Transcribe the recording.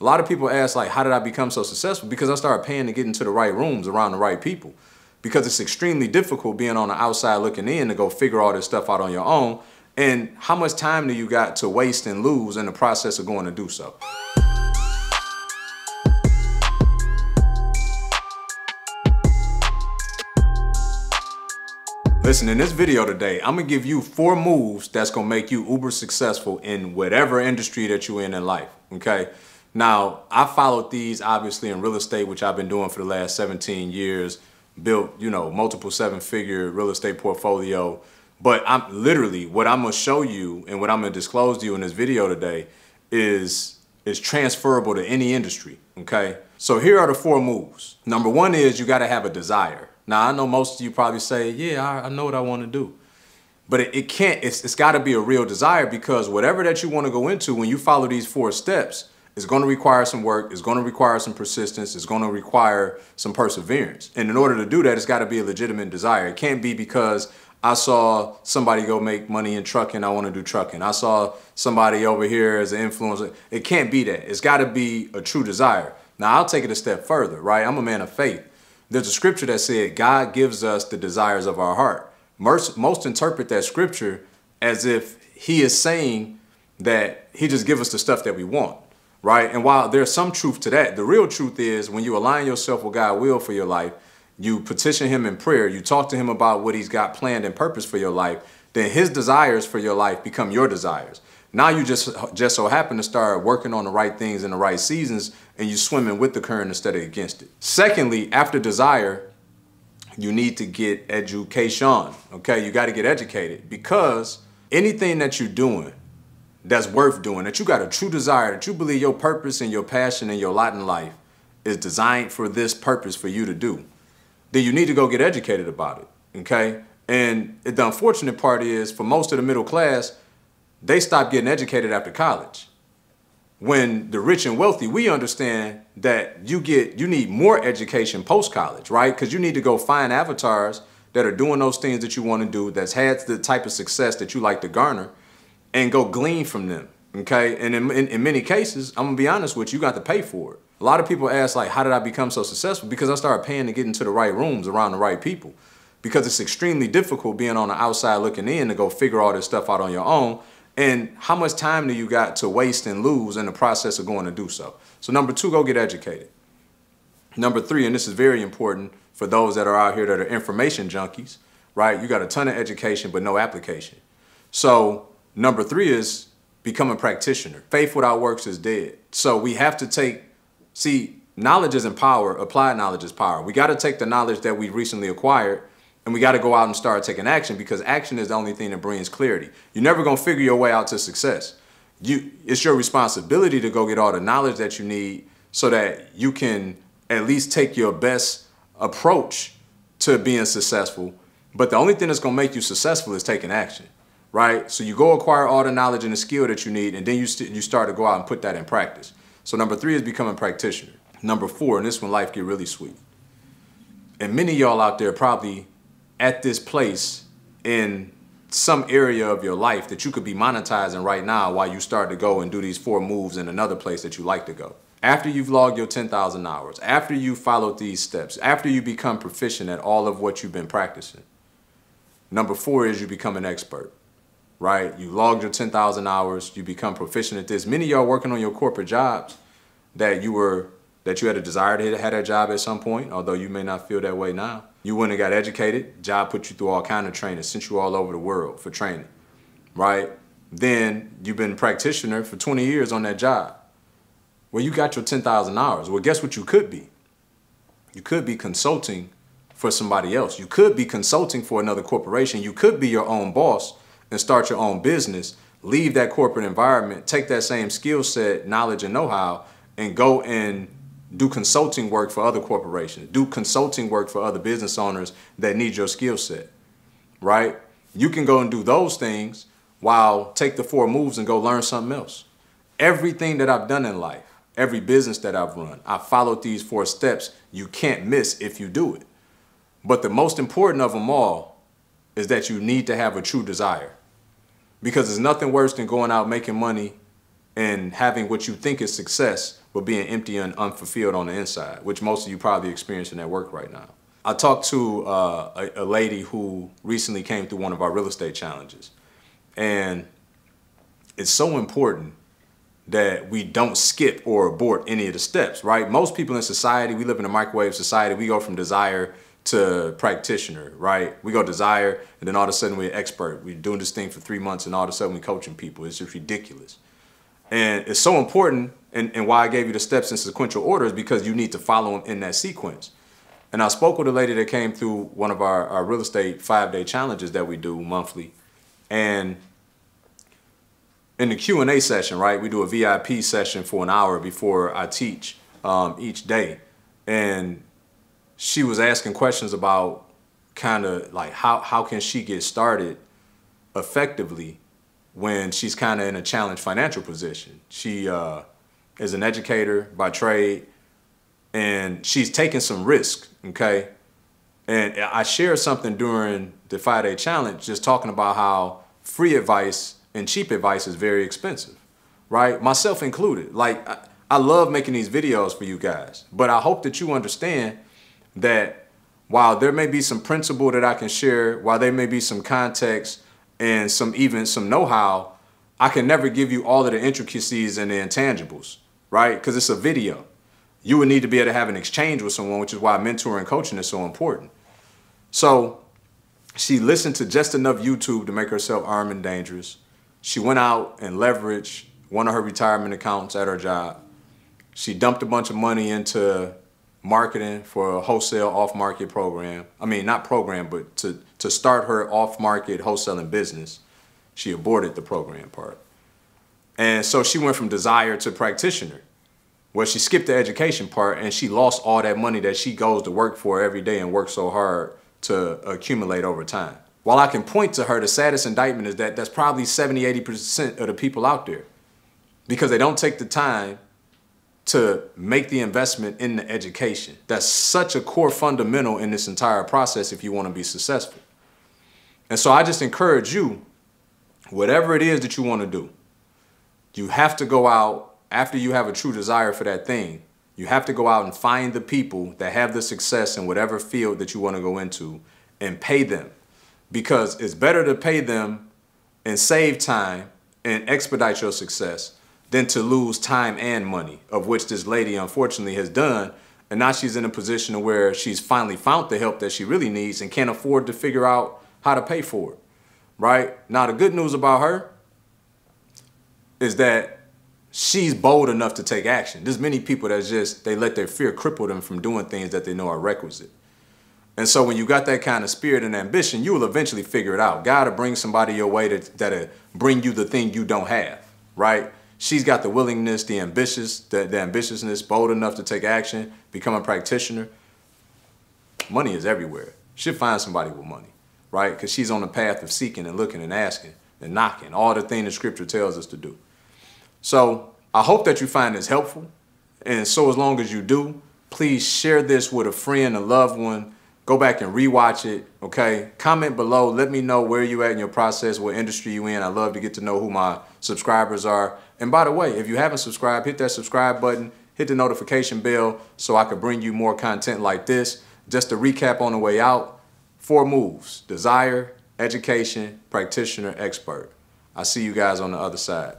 A lot of people ask like, how did I become so successful? Because I started paying to get into the right rooms around the right people. Because it's extremely difficult being on the outside looking in to go figure all this stuff out on your own. And how much time do you got to waste and lose in the process of going to do so? Listen, in this video today, I'm gonna give you four moves that's gonna make you uber successful in whatever industry that you're in in life, okay? Now, I followed these obviously in real estate, which I've been doing for the last 17 years, built, you know, multiple seven figure real estate portfolio. But I'm literally, what I'm gonna show you and what I'm gonna disclose to you in this video today is, is transferable to any industry, okay? So here are the four moves. Number one is you gotta have a desire. Now, I know most of you probably say, yeah, I, I know what I want to do. But it, it can't, it's, it's got to be a real desire because whatever that you want to go into, when you follow these four steps, it's going to require some work, it's going to require some persistence, it's going to require some perseverance. And in order to do that, it's got to be a legitimate desire. It can't be because I saw somebody go make money in trucking, I want to do trucking. I saw somebody over here as an influencer. It can't be that. It's got to be a true desire. Now, I'll take it a step further, right? I'm a man of faith. There's a scripture that said God gives us the desires of our heart. Most, most interpret that scripture as if he is saying that he just gives us the stuff that we want, right? And while there's some truth to that, the real truth is when you align yourself with God's will for your life, you petition him in prayer, you talk to him about what he's got planned and purpose for your life, then his desires for your life become your desires. Now you just just so happen to start working on the right things in the right seasons and you swimming with the current instead of against it. Secondly, after desire, you need to get education. Okay, you got to get educated because anything that you're doing that's worth doing, that you got a true desire, that you believe your purpose and your passion and your lot in life is designed for this purpose for you to do, then you need to go get educated about it. Okay, and the unfortunate part is for most of the middle class, they stop getting educated after college. When the rich and wealthy, we understand that you get you need more education post college, right? Because you need to go find avatars that are doing those things that you want to do, that's had the type of success that you like to garner, and go glean from them. Okay, and in, in, in many cases, I'm gonna be honest with you, you got to pay for it. A lot of people ask like, how did I become so successful? Because I started paying to get into the right rooms around the right people. Because it's extremely difficult being on the outside looking in to go figure all this stuff out on your own and how much time do you got to waste and lose in the process of going to do so? So number two, go get educated. Number three, and this is very important for those that are out here that are information junkies, right? You got a ton of education, but no application. So number three is become a practitioner. Faith without works is dead. So we have to take, see, knowledge isn't power, applied knowledge is power. We got to take the knowledge that we recently acquired and we got to go out and start taking action because action is the only thing that brings clarity. You're never going to figure your way out to success. You, it's your responsibility to go get all the knowledge that you need so that you can at least take your best approach to being successful. But the only thing that's going to make you successful is taking action, right? So you go acquire all the knowledge and the skill that you need, and then you, st you start to go out and put that in practice. So number three is becoming a practitioner. Number four, and this one life get really sweet. And many y'all out there probably at this place in some area of your life that you could be monetizing right now while you start to go and do these four moves in another place that you like to go. After you've logged your 10,000 hours, after you followed these steps, after you become proficient at all of what you've been practicing, number four is you become an expert, right? You logged your 10,000 hours, you become proficient at this. Many of y'all working on your corporate jobs that you were, that you had a desire to have that job at some point, although you may not feel that way now. You went and got educated. Job put you through all kind of training, sent you all over the world for training, right? Then you've been a practitioner for 20 years on that job. Well, you got your 10,000 hours. Well, guess what you could be? You could be consulting for somebody else. You could be consulting for another corporation. You could be your own boss and start your own business, leave that corporate environment, take that same skill set, knowledge, and know-how, and go and do consulting work for other corporations, do consulting work for other business owners that need your skill set, right? You can go and do those things while take the four moves and go learn something else. Everything that I've done in life, every business that I've run, I followed these four steps. You can't miss if you do it. But the most important of them all is that you need to have a true desire. Because there's nothing worse than going out making money and having what you think is success, but being empty and unfulfilled on the inside, which most of you probably experiencing at work right now. I talked to uh, a, a lady who recently came through one of our real estate challenges. And it's so important that we don't skip or abort any of the steps, right? Most people in society, we live in a microwave society. We go from desire to practitioner, right? We go desire, and then all of a sudden we're expert. We're doing this thing for three months, and all of a sudden we're coaching people. It's just ridiculous. And it's so important, and, and why I gave you the steps in sequential order is because you need to follow them in that sequence. And I spoke with a lady that came through one of our, our real estate five day challenges that we do monthly. And in the Q&A session, right, we do a VIP session for an hour before I teach um, each day. And she was asking questions about kind of like how, how can she get started effectively when she's kind of in a challenged financial position. She uh, is an educator by trade and she's taking some risk, okay? And I shared something during the five day challenge just talking about how free advice and cheap advice is very expensive, right? Myself included. Like, I, I love making these videos for you guys, but I hope that you understand that while there may be some principle that I can share, while there may be some context and some even some know-how, I can never give you all of the intricacies and the intangibles, right? Because it's a video you would need to be able to have an exchange with someone, which is why mentoring and coaching is so important. So she listened to just enough YouTube to make herself armed and dangerous. She went out and leveraged one of her retirement accounts at her job. She dumped a bunch of money into marketing for a wholesale off-market program. I mean, not program, but to, to start her off-market wholesaling business. She aborted the program part. And so she went from desire to practitioner. Well, she skipped the education part and she lost all that money that she goes to work for every day and works so hard to accumulate over time. While I can point to her, the saddest indictment is that that's probably 70, 80% of the people out there because they don't take the time to make the investment in the education. That's such a core fundamental in this entire process if you want to be successful. And so I just encourage you, whatever it is that you want to do, you have to go out after you have a true desire for that thing, you have to go out and find the people that have the success in whatever field that you want to go into and pay them. Because it's better to pay them and save time and expedite your success than to lose time and money, of which this lady unfortunately has done. And now she's in a position where she's finally found the help that she really needs and can't afford to figure out how to pay for it. Right? Now, the good news about her is that she's bold enough to take action. There's many people that just they let their fear cripple them from doing things that they know are requisite. And so when you got that kind of spirit and ambition, you will eventually figure it out. God will bring somebody your way that that'll bring you the thing you don't have, right? She's got the willingness, the ambitious, the, the ambitiousness, bold enough to take action, become a practitioner. Money is everywhere. She'll find somebody with money, right? Because she's on the path of seeking and looking and asking and knocking, all the things the scripture tells us to do. So I hope that you find this helpful. And so as long as you do, please share this with a friend, a loved one. Go back and rewatch it, okay? Comment below. Let me know where you at in your process, what industry you in. I love to get to know who my subscribers are. And by the way, if you haven't subscribed, hit that subscribe button, hit the notification bell so I can bring you more content like this. Just to recap on the way out, four moves, desire, education, practitioner, expert. I see you guys on the other side.